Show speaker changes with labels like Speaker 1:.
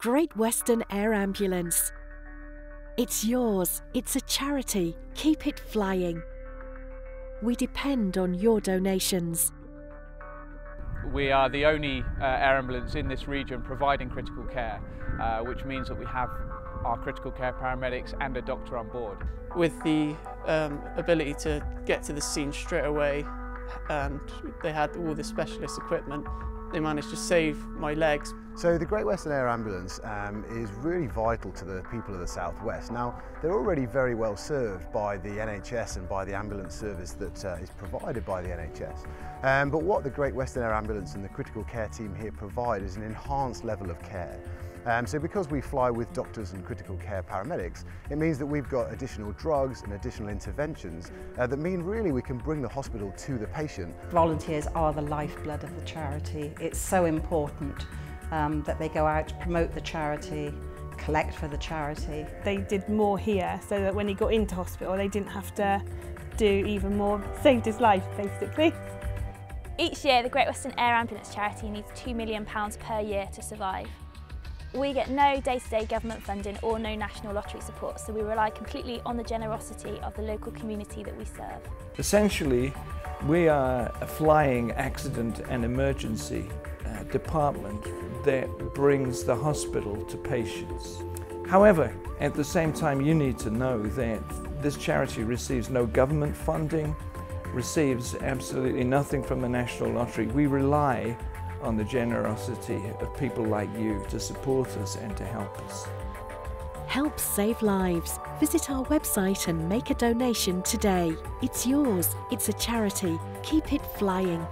Speaker 1: Great Western Air Ambulance. It's yours, it's a charity. Keep it flying. We depend on your donations.
Speaker 2: We are the only uh, air ambulance in this region providing critical care, uh, which means that we have our critical care paramedics and a doctor on board.
Speaker 3: With the um, ability to get to the scene straight away and they had all the specialist equipment, they managed to save my legs.
Speaker 4: So the Great Western Air Ambulance um, is really vital to the people of the Southwest. Now, they're already very well served by the NHS and by the ambulance service that uh, is provided by the NHS. Um, but what the Great Western Air Ambulance and the critical care team here provide is an enhanced level of care. Um, so because we fly with doctors and critical care paramedics, it means that we've got additional drugs and additional interventions uh, that mean really we can bring the hospital to the patient.
Speaker 5: Volunteers are the lifeblood of the charity. It's so important um, that they go out, to promote the charity, collect for the charity.
Speaker 6: They did more here so that when he got into hospital they didn't have to do even more, saved his life basically.
Speaker 7: Each year the Great Western Air Ambulance charity needs £2 million per year to survive. We get no day-to-day -day government funding or no national lottery support, so we rely completely on the generosity of the local community that we serve.
Speaker 8: Essentially, we are a flying accident and emergency department that brings the hospital to patients. However, at the same time, you need to know that this charity receives no government funding, receives absolutely nothing from the National Lottery. We rely on the generosity of people like you to support us and to help us.
Speaker 1: Help save lives. Visit our website and make a donation today. It's yours, it's a charity. Keep it flying.